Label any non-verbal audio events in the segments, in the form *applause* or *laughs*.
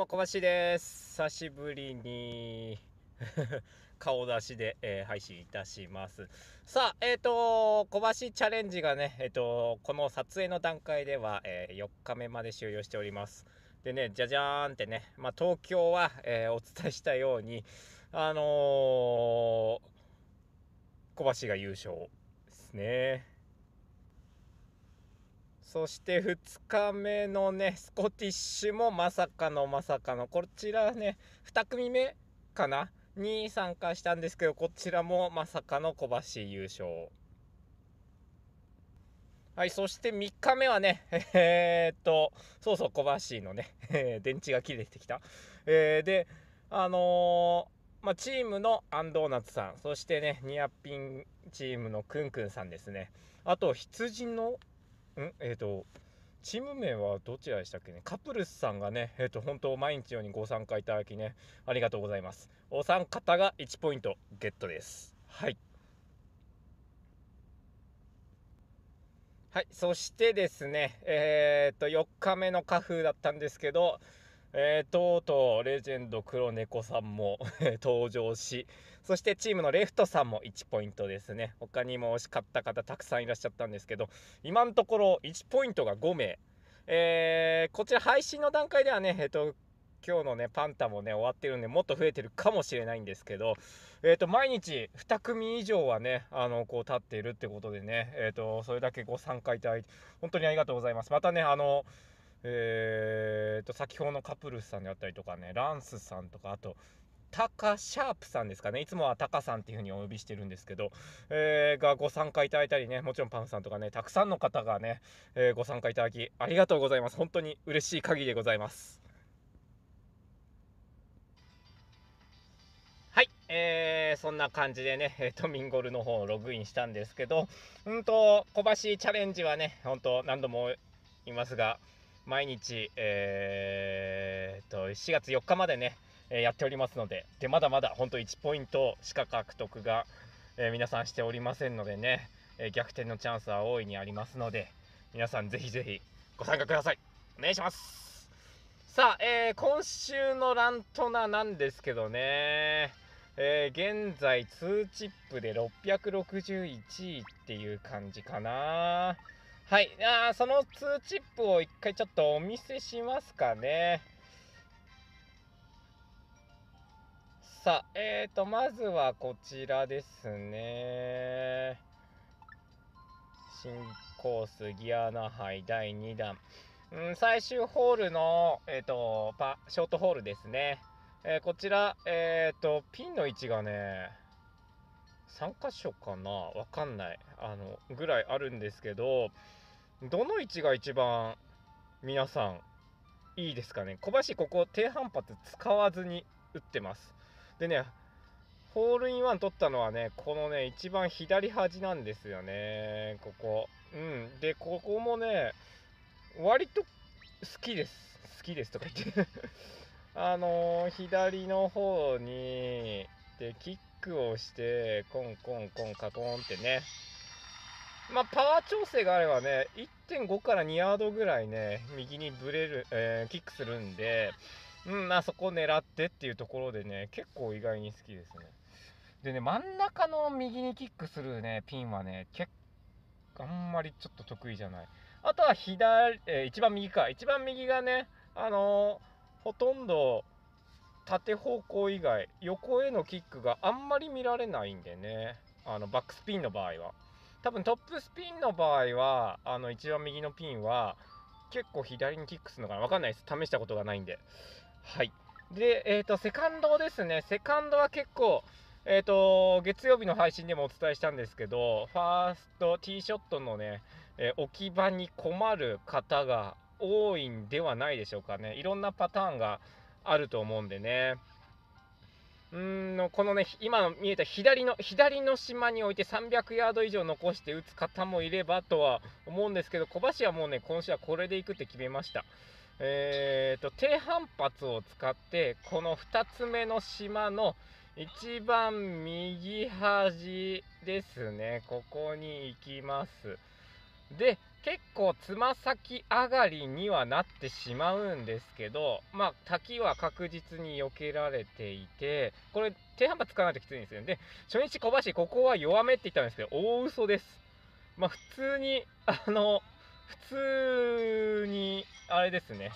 も小橋です。久しぶりに *laughs* 顔出しで、えー、配信いたします。さあえっ、ー、と小橋チャレンジがねえっ、ー、とこの撮影の段階では、え4日目まで終了しております。でねじゃじゃーんってね、まあ、東京は、えお伝えしたようにあの小橋が優勝ですね。そして2日目のね、スコティッシュもまさかのまさかの、こちらね、2組目かな？に参加したんですけど、こちらもまさかの小橋優勝。はい、そして3日目はね、えー、っと、そうそう、小橋のね、*laughs* 電池が切れてきた。えー、で、あのー、まあ、チームのアンドーナツさん、そしてね、ニアピンチームのくんくんさんですね。あと、羊のん？えっ、ー、とチーム名はどちらでしたっけね？カプルスさんがね、えっ、ー、と、本当、毎日ようにご参加いただきね、ありがとうございます。お三方が1ポイントゲットです。はい。はい、そしてですね、えっ、ー、と、4日目の花風だったんですけど、えー、とうとうレジェンド黒猫さんも *laughs* 登場しそしてチームのレフトさんも1ポイントですね。他にも惜しかった方たくさんいらっしゃったんですけど今のところ1ポイントが5名、えー、こちら配信の段階ではねえっ、ー、と今日のねパンタもね終わってるんでもっと増えてるかもしれないんですけど、えー、と毎日2組以上はねあのこう立っているってことでね、えー、とそれだけご参加いただいて本当にありがとうございます。またねあのえーと、先ほどのカプルスさんであったりとかね、ランスさんとか、あと、タカシャープさんですかね。いつもはタカさんっていう風にお呼びしてるんですけど、えー、がご参加いただいたりね、もちろんパンさんとかね、たくさんの方がね、えー、ご参加いただき、ありがとうございます。本当に嬉しい限りでございます。はい、えー、そんな感じでね、えー、と、ミンゴルの方をログインしたんですけど、うんと、小橋チャレンジはね、本当何度も言いますが、毎日、えー、と4月4日までね、えやっておりますのででまだまだ本当1ポイントしか獲得が、え皆さんしておりませんのでね、え逆転のチャンスは大いにありますので皆さんぜひぜひご参加ください。お願いします。さあ、えー、今週のラントナなんですけどねえー、現在2チップで661位っていう感じかな。はい。あその2チップを一回ちょっとお見せしますかね。さあ、えーと、まずはこちらですね。新コースギアナ杯第2弾。うん、最終ホールの、えーと、パショートホールですね。えー、こちら、えーと、ピンの位置がね、3箇所かな？わかんない。あの、ぐらいあるんですけど、どの位置が一番皆さんいいですかね？小橋ここ低反発使わずに打ってます。でねホールインワン取ったのはねこのね一番左端なんですよね。ここ。うん。でここもね割と好きです。好きですとか言って。*laughs* あのー、左の方にでキックをしてコンコンコンカコンってね。まあ、パワー調整があればね、1.5から2ヤードぐらいね、右にぶれる、えー、キックするんで、うん、まあそこを狙ってっていうところでね、結構意外に好きですね。でね、真ん中の右にキックするね、ピンはね、結構、あんまりちょっと得意じゃない。あとは左、えー、一番右か。一番右がね、あのー、ほとんど縦方向以外、横へのキックがあんまり見られないんでね、あの、バックスピンの場合は。多分トップスピンの場合はあの一番右のピンは結構左にキックするのかな。分かんないです。試したことがないんで。はい。でえっ、ー、とセカンドですね。セカンドは結構えっ、ー、と月曜日の配信でもお伝えしたんですけどファーストティーショットのね、えー、置き場に困る方が多いんではないでしょうかね。いろんなパターンがあると思うんでね。のこのね今見えた左の左の島に置いて300ヤード以上残して打つ方もいればとは思うんですけど小橋はもうね今週はこれでいくって決めました。えーと低反発を使ってこの2つ目の島の一番右端ですね。ここに行きます。で結構つま先上がりにはなってしまうんですけど、まあ、滝は確実に避けられていて、これ、低反発つかないときついんですよ。で、初日小走り、ここは弱めって言ったんですけど、大嘘です。まあ、普通に、あの、普通に、あれですね、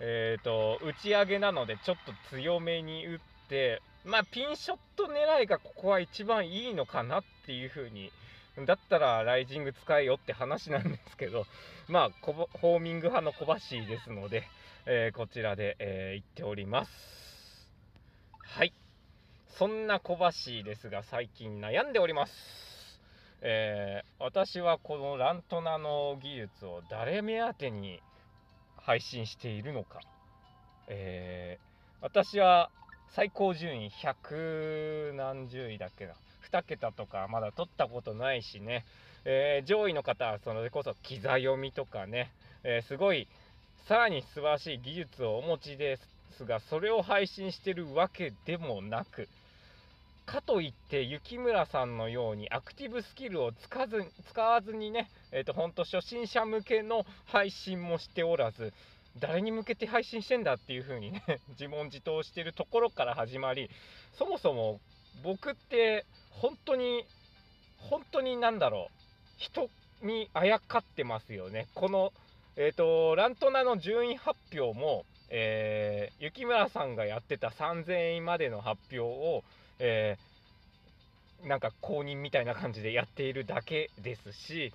えっ、ー、と、打ち上げなので、ちょっと強めに打って、まあ、ピンショット狙いがここは一番いいのかなっていうふうにだったらライジング使えよって話なんですけど、まあ、ホーミング派の小橋ですので、えー、こちらで、えー、行っております。はい。そんな小橋ですが、最近悩んでおります。えー、私はこのラントナの技術を誰目当てに配信しているのか。えー、私は最高順位100何十位だっけな。2桁とかまだ取ったことないしね、えー、上位の方はそれこそ刻読みとかね、えー、すごいさらに素晴らしい技術をお持ちですがそれを配信してるわけでもなくかといって雪村さんのようにアクティブスキルを使わず使わずにね、えーと、ほんと初心者向けの配信もしておらず誰に向けて配信してんだっていう風にね *laughs* 自問自答してるところから始まりそもそも僕って本当に、本当になんだろう、人にあやかってますよね。この、えっ、ー、と、ラントナの順位発表も、えー、雪村さんがやってた3000円までの発表を、えー、なんか公認みたいな感じでやっているだけですし、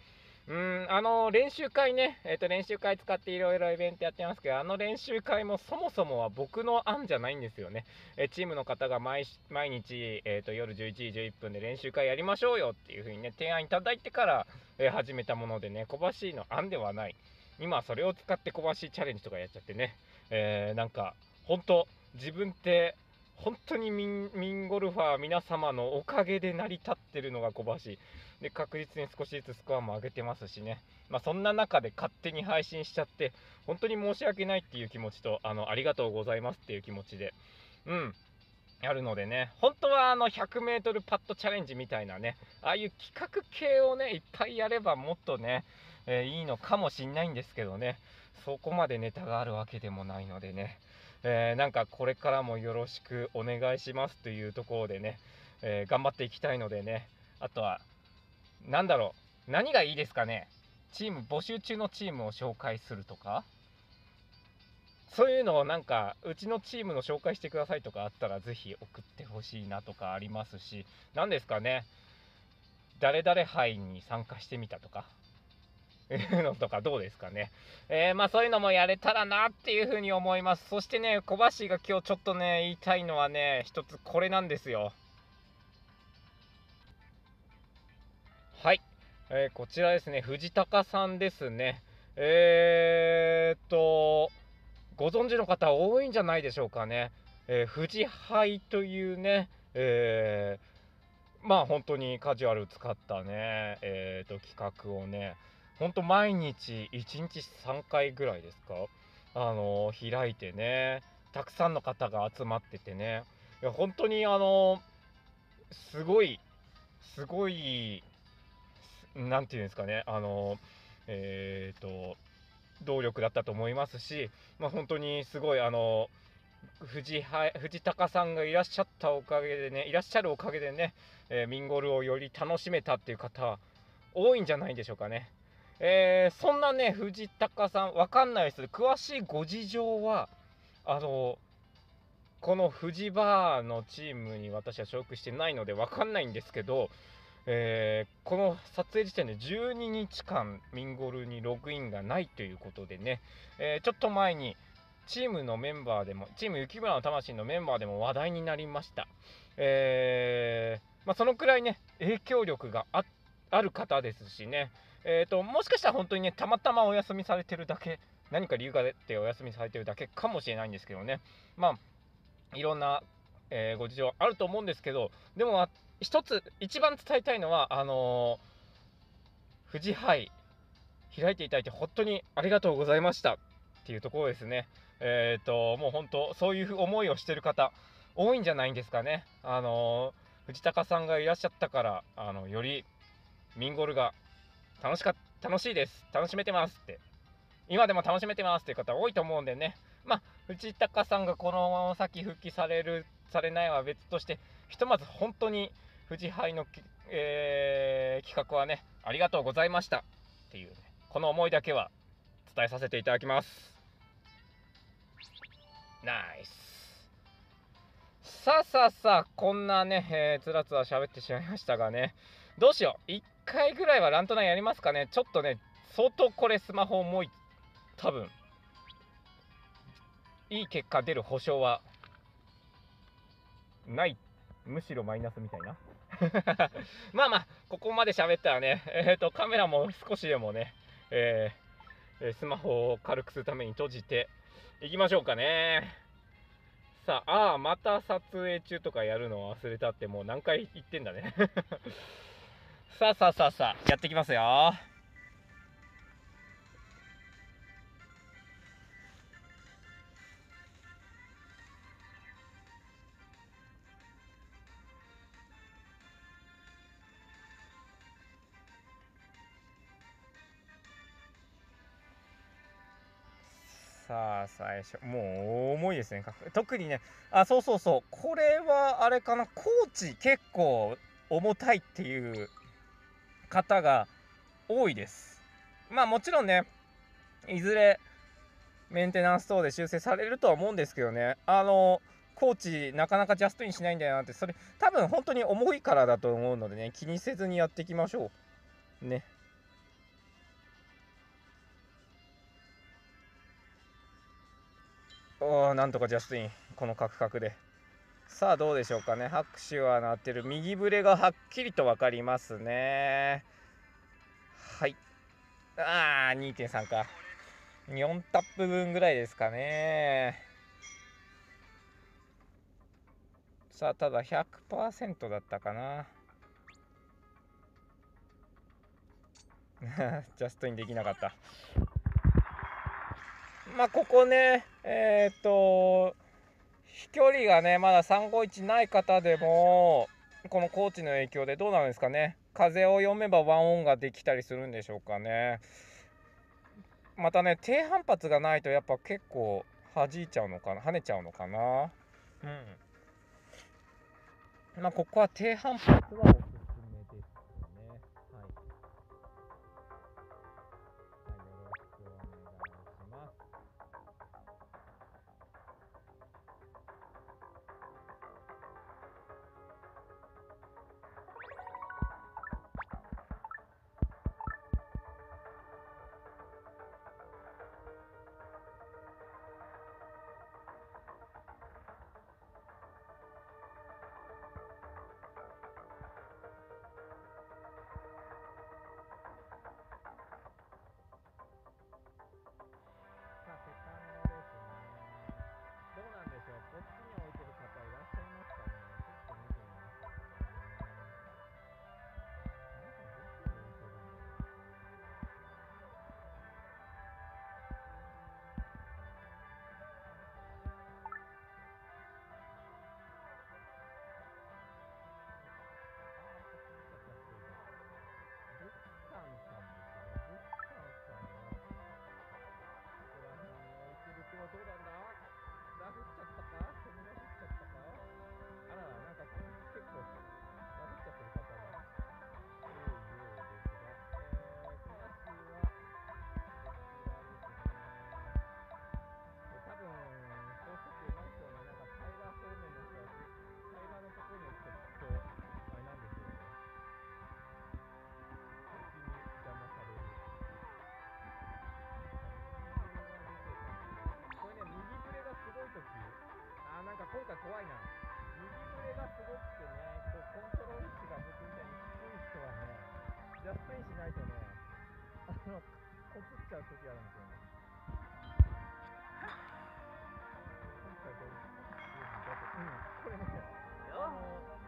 うん、あの練習会ね、えー、と練習会使っていろいろイベントやってますけど、あの練習会もそもそもは僕の案じゃないんですよね。えー、チームの方が毎毎日、えー、と夜11時11分で練習会やりましょうよっていう風にね、提案いただいてから、えー、始めたものでね、小橋の案ではない。今それを使って小橋チャレンジとかやっちゃってね、えー、なんか、本当自分って本当にミンゴルファー皆様のおかげで成り立ってるのが小橋。で確実に少しずつスコアも上げてますしね、まあ、そんな中で勝手に配信しちゃって本当に申し訳ないっていう気持ちとあのありがとうございますっていう気持ちで。うん。やるのでね、本当はあの 100m パットチャレンジみたいなね、ああいう企画系をね、いっぱいやればもっとね、えー、いいのかもしんないんですけどね、そこまでネタがあるわけでもないのでね、えー、なんかこれからもよろしくお願いしますというところでね、えー、頑張っていきたいのでね、あとは、何だろう、何がいいですかね、チーム、募集中のチームを紹介するとか、そういうのをなんか、うちのチームの紹介してくださいとかあったら、ぜひ送ってほしいなとかありますし、何ですかね、誰々杯に参加してみたとか、いうのとかどうですかね。えー、まあそういうのもやれたらなっていうふうに思います。そしてね、小橋が今日ちょっとね、言いたいのはね、一つこれなんですよ。はい。えー、こちらですね、藤高さんですね。えー、っと、ご存知の方多いんじゃないでしょうかね。えー、富士杯というね、えー、まあ本当にカジュアル使ったね、えー、と企画をね、ほんと毎日1日3回ぐらいですか？あの開いてねたくさんの方が集まっててね。いや本当にあのすごいすごい何て言うんですかね。あのえっ、と動力だったと思いますし、まあ、本当にすごいあの藤藤高さんがいらっしゃったおかげでねいらっしゃるおかげでね、えー、ミンゴルをより楽しめたっていう方多いんじゃないでしょうかね。えー、そんなね、藤高さん、わかんないです。詳しいご事情は、あの、この富士バーのチームに私は所属してないのでわかんないんですけど、えー、この撮影時点で12日間ミンゴルにログインがないということでね、えー、ちょっと前にチームのメンバーでも、チーム雪村の魂のメンバーでも話題になりました。えー、まあ、そのくらいね、影響力がある方ですしね、えーと、もしかしたら本当にね、たまたまお休みされてるだけ、何か理由が出てお休みされてるだけかもしれないんですけどね、まあ、いろんな、えー、ご事情あると思うんですけど、でも、一つ、一番伝えたいのは、あのー、富士杯、開いていただいて、本当にありがとうございましたっていうところですね。えっ、ー、と、もう本当、そういう思いをしてる方、多いんじゃないんですかね。あの、藤高さんがいらっしゃったから、あのよりミンゴルが楽しか楽しいです。楽しめてますって。今でも楽しめてますっていう方多いと思うんでね。まあ藤高さんがこの先復帰されるされないは別としてひとまず本当に富士杯の、えー、企画はねありがとうございましたっていう、ね、この思いだけは伝えさせていただきます。ナイス。さあさあさあこんなね、えー、つらつら喋ってしまいましたがね。どうしよう。1回ぐらいはラントナイやりますかね。ちょっとね相当これスマホ重い多分。いい結果出る保証はない。むしろマイナスみたいな。*laughs* まあまあここまで喋ったらねえっ、ー、とカメラも少しでもね、えー、スマホを軽くするために閉じていきましょうかね。さああまた撮影中とかやるの忘れたってもう何回言ってんだね。さあさあさあさあやっていきますよ。さあ最初もう重いですね。特にねあそうそうそう。これはあれかな。コーチ結構重たいっていう方が多いです。まあもちろんねいずれメンテナンス等で修正されるとは思うんですけどね。あのコーチなかなかジャストインしないんだよなってそれ多分本当に重いからだと思うのでね気にせずにやっていきましょう。ね。おおなんとかジャスティン。このカクカクで。さあどうでしょうかね。拍手は鳴ってる。右ブレがはっきりと分かりますね。はい。ああ2.3か。4タップ分ぐらいですかね。さあただ100%だったかな。*laughs* ジャストインできなかった。まあ、ここね、えっ、と、飛距離がね、まだ351ない方でも、このコーチの影響でどうなんですかね。風を読めばワンオンができたりするんでしょうかね。またね、低反発がないとやっぱ結構弾いちゃうのかな、跳ねちゃうのかな。うん。まあ、ここは低反発は怖いな。右腕がすごくてねこうコントロール値が僕みたいに低い人はねジャストインしないとねあのこすっちゃう時あるんですよね。今回これうだってうんこれねあの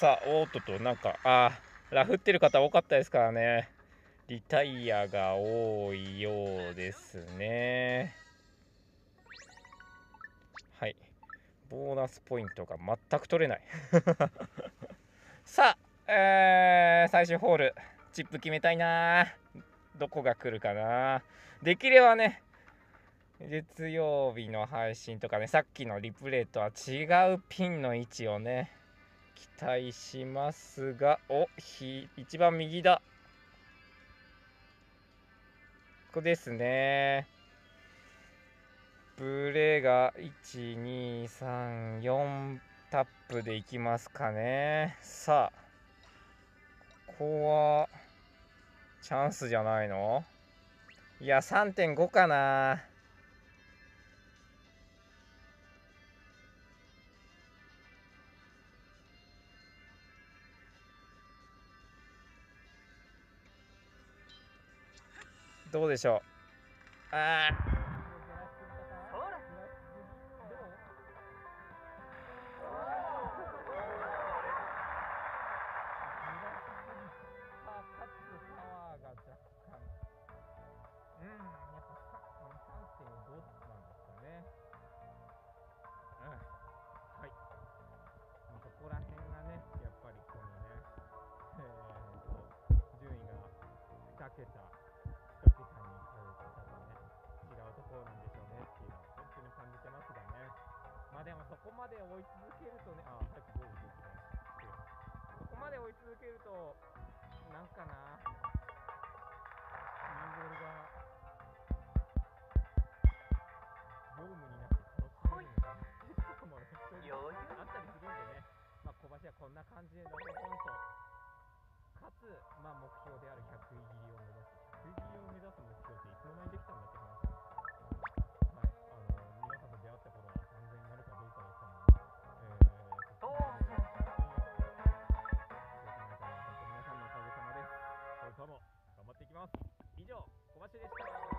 さあおっととなんかあーラフってる方多かったですからね。リタイアが多いようですね。はい。ボーナスポイントが全く取れない。*laughs* さあ、えー、最終ホール。チップ決めたいな。どこが来るかな。できればね月曜日の配信とかねさっきのリプレイとは違うピンの位置をね期待しますがおひ一番右だ。ここですね。ブレが1234タップでいきますかね。さあここはチャンスじゃないの？いや3.5かな。どうでしょう。ああまで追い続けるとね、あ、さっきゴールできたそこまで追い続けると、なんかな、インゴールが業務になって楽しめるのかな。もねそういうのあったりするんでね、まあ、小橋はこんな感じでのほほんと。かつ、まあ、目標である100位切りを目指す。100位切りを目指す目標っていつの間にできたんだって話皆さんのおかげさまですこれからも頑張っていきます以上小橋でした